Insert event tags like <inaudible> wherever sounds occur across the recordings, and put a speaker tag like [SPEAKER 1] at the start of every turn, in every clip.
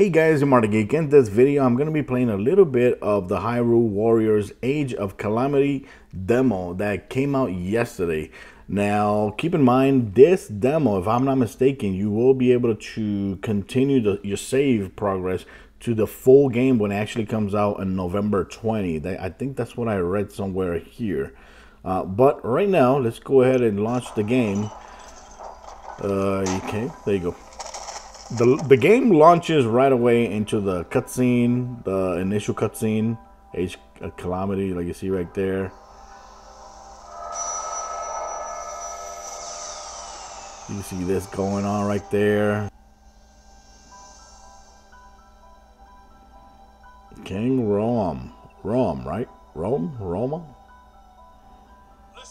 [SPEAKER 1] Hey guys, I'm Geek. In this video, I'm going to be playing a little bit of the Hyrule Warriors Age of Calamity demo that came out yesterday. Now, keep in mind, this demo, if I'm not mistaken, you will be able to continue the, your save progress to the full game when it actually comes out on November 20. I think that's what I read somewhere here. Uh, but right now, let's go ahead and launch the game. Uh, okay, there you go the the game launches right away into the cutscene, the initial cutscene, Age Calamity, like you see right there. You see this going on right there. King Rom, Rom, right? Rome, Roma. Well,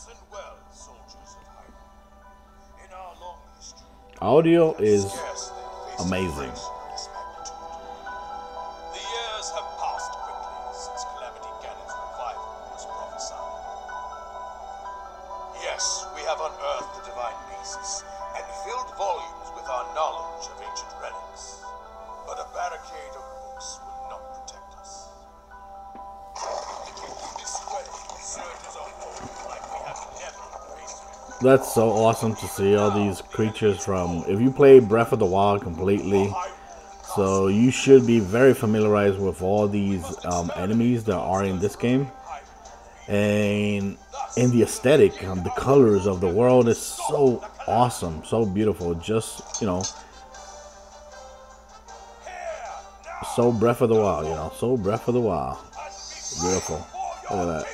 [SPEAKER 1] Audio is amazing. The years have passed quickly since Calamity Ganon's revival was prophesied.
[SPEAKER 2] Yes, we have unearthed the divine beasts and filled volumes with our knowledge of ancient relics. But a barricade of books will not protect us. This way surges
[SPEAKER 1] That's so awesome to see all these creatures from if you play Breath of the Wild completely so you should be very familiarized with all these um, enemies that are in this game. And in the aesthetic um, the colors of the world is so awesome so beautiful just you know. So Breath of the Wild you know so Breath of the Wild. Beautiful. Look at that.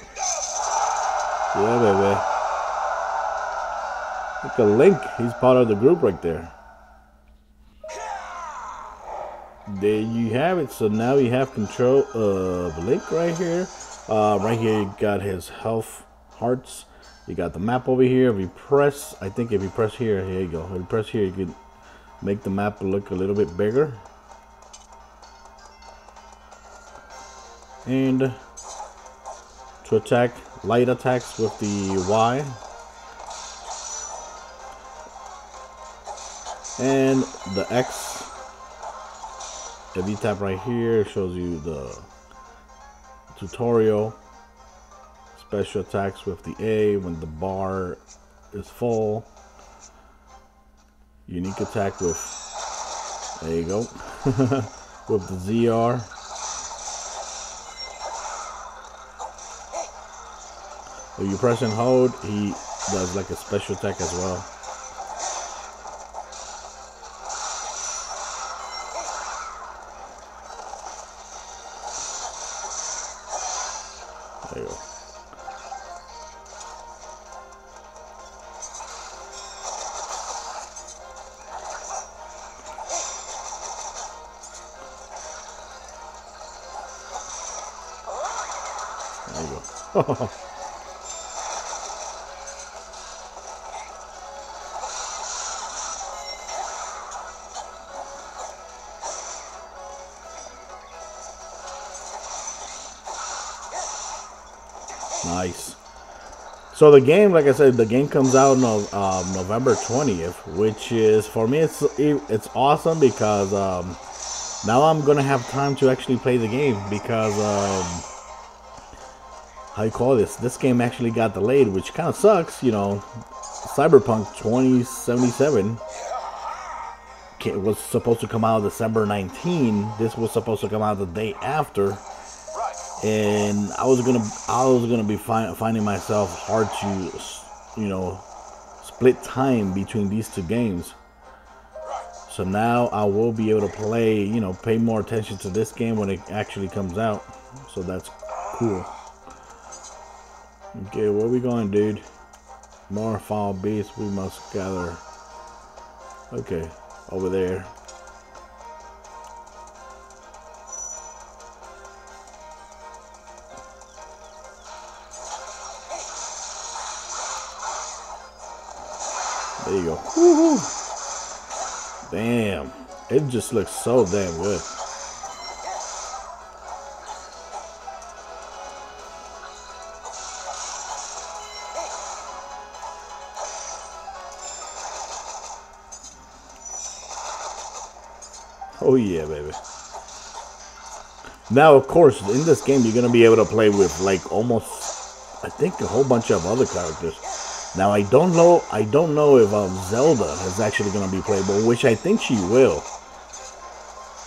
[SPEAKER 1] Yeah baby Look at Link. He's part of the group right there. There you have it. So now you have control of Link right here. Uh, right here you got his health hearts. You got the map over here. If you press, I think if you press here, here you go. If you press here, you can make the map look a little bit bigger. And to attack light attacks with the Y. and the X if you tap right here it shows you the tutorial. Special attacks with the A when the bar is full. Unique attack with there you go <laughs> with the ZR if you press and hold he does like a special attack as well <laughs> Nice. So the game, like I said, the game comes out no, um, November 20th, which is for me it's it's awesome because um, now I'm gonna have time to actually play the game because um, how you call this? This game actually got delayed, which kind of sucks. You know, Cyberpunk 2077 was supposed to come out December 19. This was supposed to come out the day after and I was gonna I was gonna be find, finding myself hard to you know split time between these two games. So now I will be able to play, you know, pay more attention to this game when it actually comes out. So that's cool. Okay, where we going, dude? More foul beasts we must gather. Okay, over there. There you go. Damn. It just looks so damn good. Oh yeah, baby. Now, of course, in this game, you're gonna be able to play with like almost, I think, a whole bunch of other characters. Now, I don't know. I don't know if um, Zelda is actually gonna be playable, which I think she will.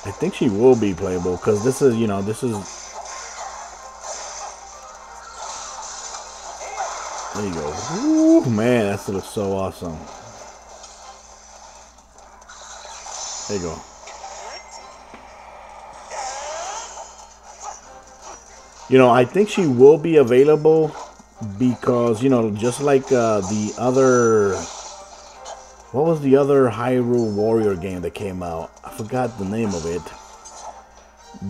[SPEAKER 1] I think she will be playable because this is, you know, this is. There you go. Ooh, man, that looks so awesome. There you go. You know, I think she will be available because, you know, just like uh, the other. What was the other Hyrule Warrior game that came out? I forgot the name of it.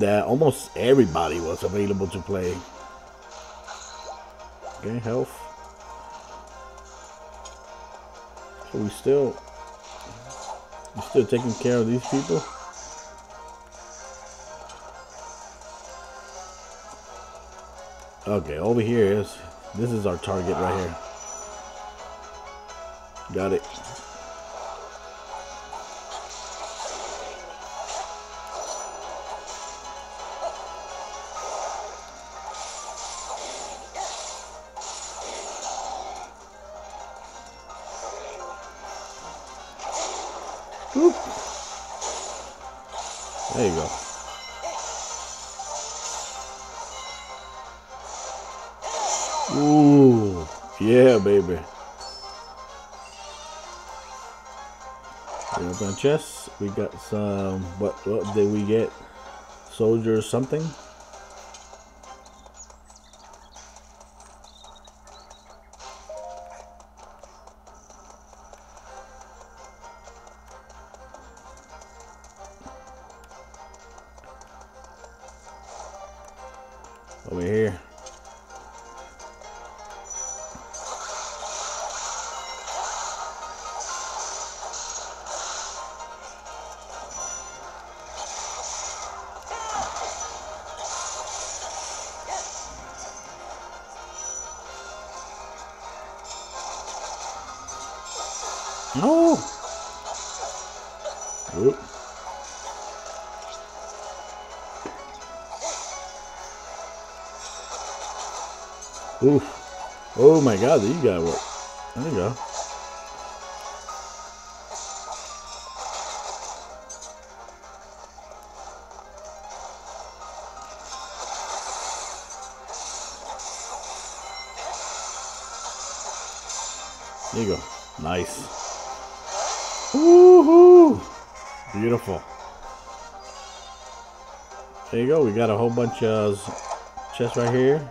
[SPEAKER 1] That almost everybody was available to play. Okay, health. So we still. We still taking care of these people? Okay, over here is this is our target right here. Got it. Oop. There you go. We open chest. We got some. What? What did we get? Soldier something. No. Oop. Oof. Oh my god, you got what? There you go. There you go. Nice. Beautiful. There you go. We got a whole bunch of chests right here.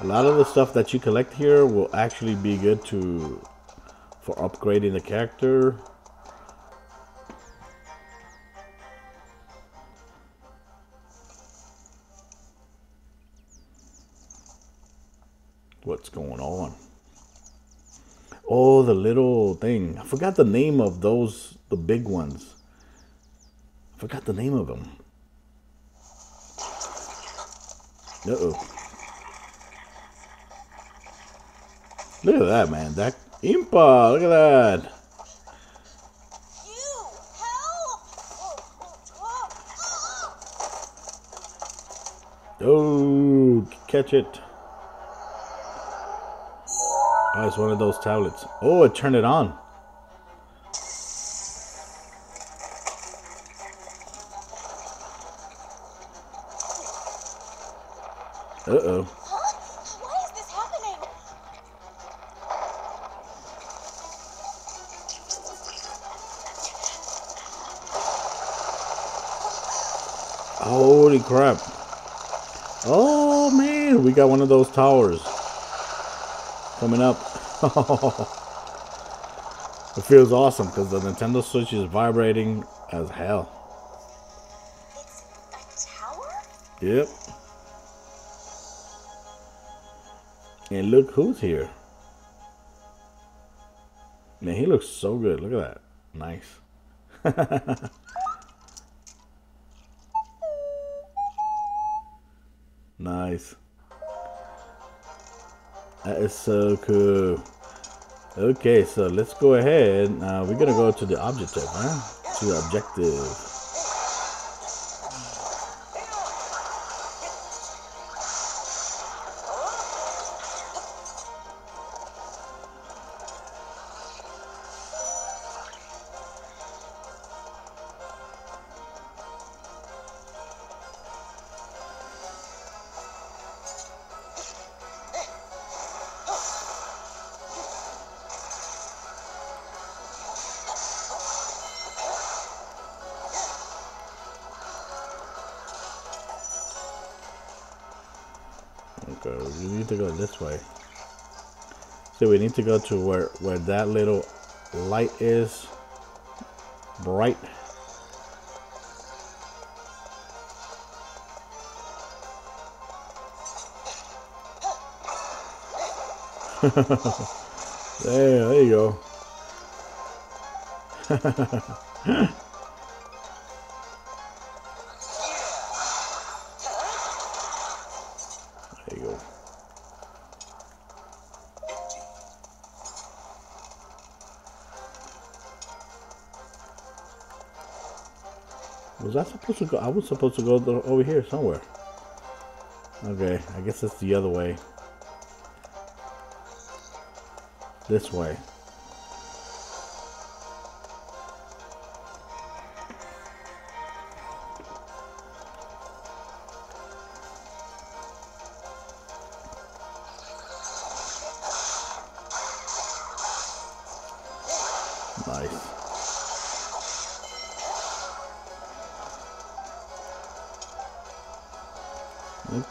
[SPEAKER 1] A lot of the stuff that you collect here will actually be good to for upgrading the character. What's going on? Oh, the little thing. I forgot the name of those, the big ones. I forgot the name of them. Uh oh. Look at that, man. That Impa, look at that.
[SPEAKER 3] You!
[SPEAKER 1] Oh, catch it. Oh, it's one of those tablets. Oh, it turned it on. Uh-oh.
[SPEAKER 3] Huh? Why is this happening?
[SPEAKER 1] Holy crap. Oh, man. We got one of those towers. Coming up. <laughs> it feels awesome because the Nintendo Switch is vibrating as hell.
[SPEAKER 3] It's a tower?
[SPEAKER 1] Yep. And look who's here. Man, he looks so good. Look at that. Nice. <laughs> nice. That is so cool. Okay, so let's go ahead. Uh, we're gonna go to the objective, huh? To the objective. Okay, we need to go this way. So we need to go to where where that little light is bright. <laughs> there, there you go. <laughs> to go? I was supposed to go over here somewhere. Okay, I guess it's the other way. This way.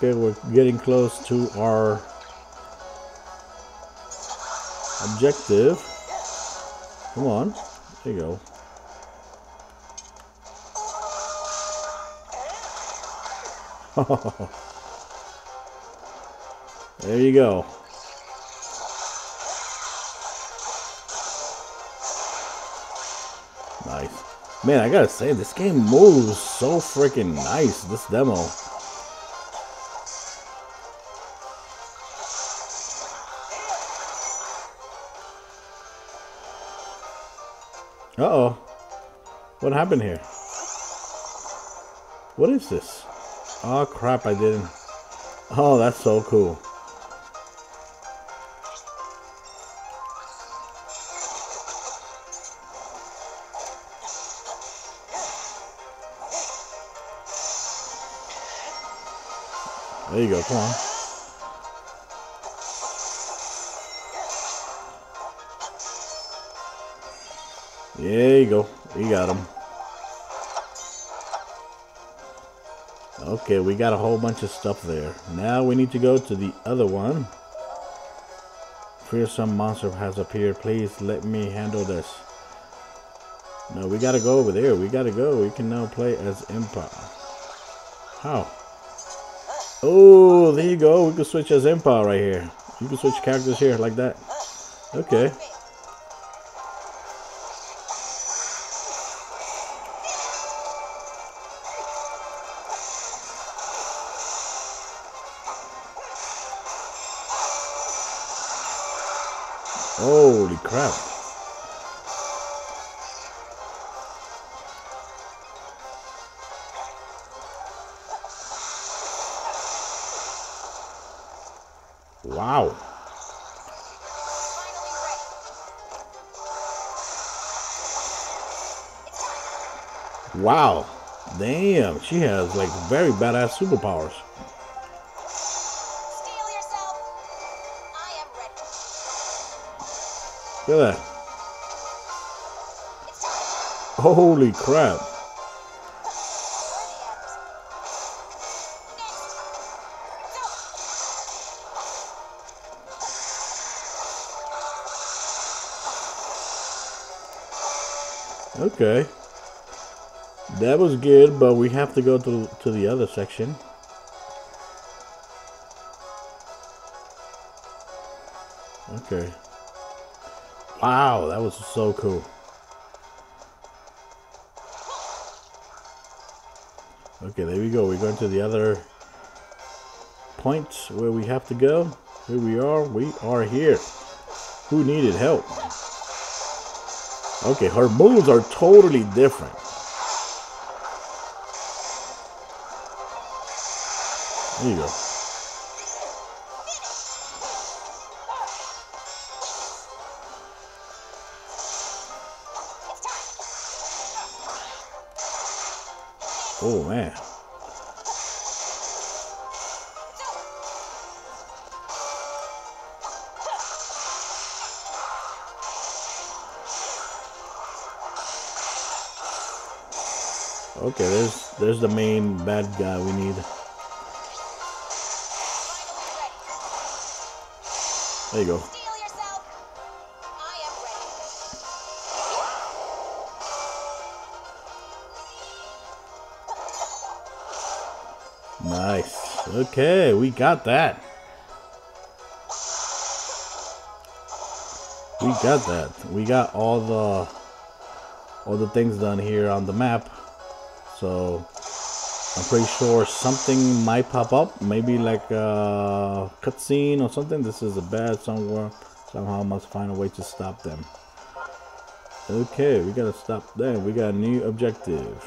[SPEAKER 1] Okay, we're getting close to our objective. Come on. There you go. <laughs> there you go. Nice. Man, I gotta say, this game moves so freaking nice, this demo. Uh-oh. What happened here? What is this? Oh crap, I didn't. Oh, that's so cool. There you go, come on. There you go. We got him. Okay, we got a whole bunch of stuff there. Now we need to go to the other one. Fearsome monster has appeared. Please let me handle this. No, we gotta go over there. We gotta go. We can now play as Impa. How? Oh, there you go. We can switch as Impa right here. You can switch characters here like that. Okay. Crap. Wow. Wow. Damn, she has like very badass superpowers. Look at that. Holy crap. Okay. That was good, but we have to go to to the other section. Okay. Wow, that was so cool. Okay, there we go. We're going to the other points where we have to go. Here we are. We are here. Who needed help? Okay, her moves are totally different. There you go. Okay, there's there's the main bad guy we need. There you go. Nice. Okay, we got that. We got that. We got all the all the things done here on the map. So I'm pretty sure something might pop up. Maybe like a cutscene or something. This is a bad somewhere. Somehow I must find a way to stop them. Okay, we gotta stop them. We got a new objective.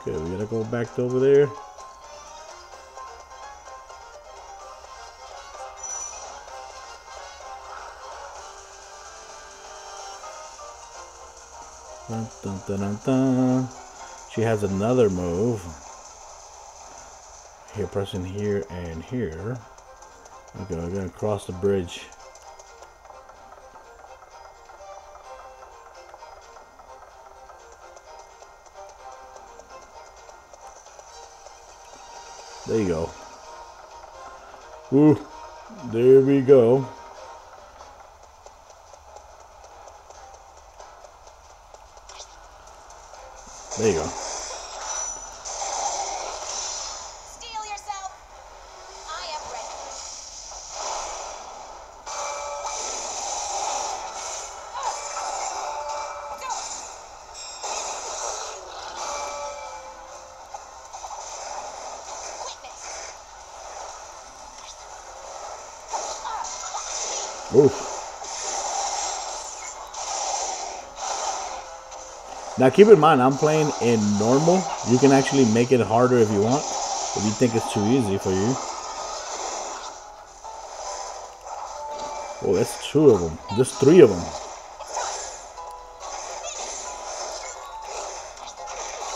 [SPEAKER 1] Okay, we gotta go back over there. Dun, dun, dun, dun. She has another move. Here, pressing here and here. Okay, we're gonna cross the bridge. There you go. Ooh, there we go. There you go.
[SPEAKER 3] Steel
[SPEAKER 1] Now keep in mind, I'm playing in normal. You can actually make it harder if you want. If you think it's too easy for you. Oh, that's two of them. Just three of them.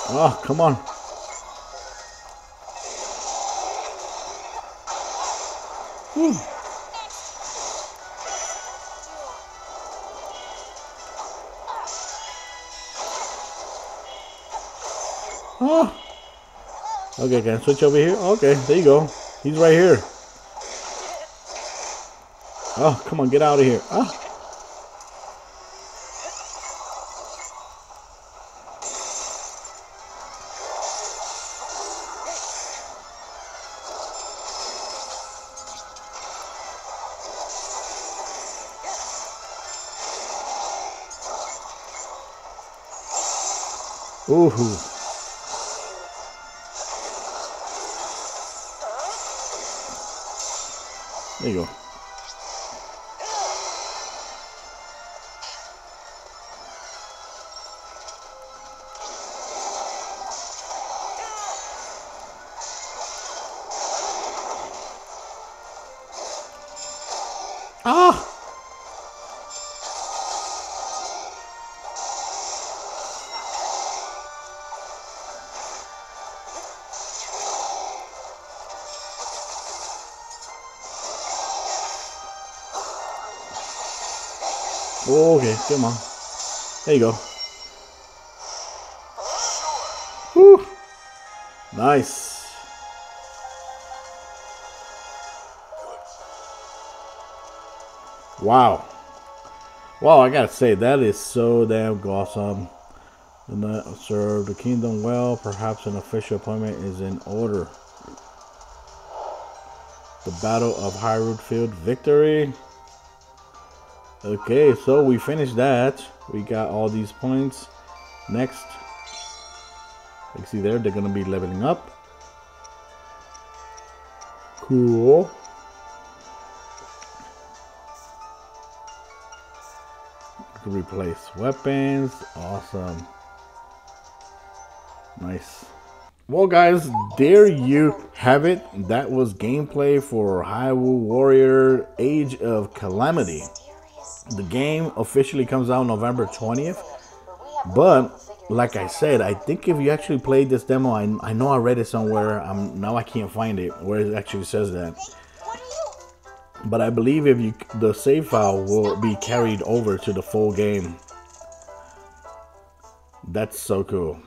[SPEAKER 1] Oh, ah, come on. Oh. Okay, can I switch over here? Okay, there you go. He's right here. Oh, come on, get out of here. Ah. Ooh. Ah! Okay, come on. There you go. Whew. Nice. Wow. Wow, I gotta say, that is so damn awesome. The knight serve the kingdom well. Perhaps an official appointment is in order. The Battle of Hyrule Field victory. Okay, so we finished that. We got all these points. Next, you see there, they're gonna be leveling up. Cool. Can replace weapons. Awesome. Nice. Well, guys, there you have it. That was gameplay for Hyrule Warrior Age of Calamity. The game officially comes out November 20th. But like I said, I think if you actually played this demo, I, I know I read it somewhere. Um, now I can't find it where it actually says that.
[SPEAKER 3] What are you?
[SPEAKER 1] But I believe if you the save file will be carried over to the full game. That's so cool.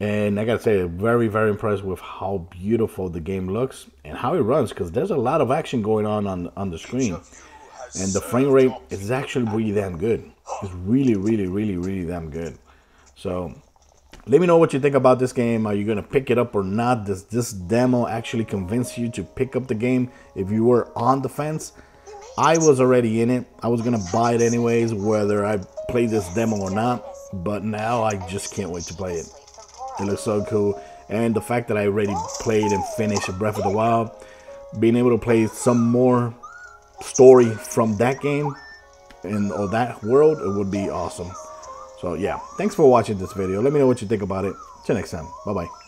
[SPEAKER 1] and I gotta say, very very impressed with how beautiful the game looks and how it runs because there's a lot of action going on on on the screen, and the frame rate is actually really damn good. It's really really really really damn good. So let me know what you think about this game. Are you gonna pick it up or not? Does this demo actually convince you to pick up the game if you were on the fence? I was already in it. I was gonna buy it anyways, whether I play this demo or not. But now I just can't wait to play it. It looks so cool. And the fact that I already played and finished Breath of the Wild, being able to play some more story from that game and or that world, it would be awesome. So yeah, thanks for watching this video. Let me know what you think about it. Till next time. Bye bye.